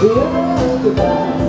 Yeah, goodbye.